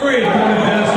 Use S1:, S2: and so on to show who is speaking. S1: Great point,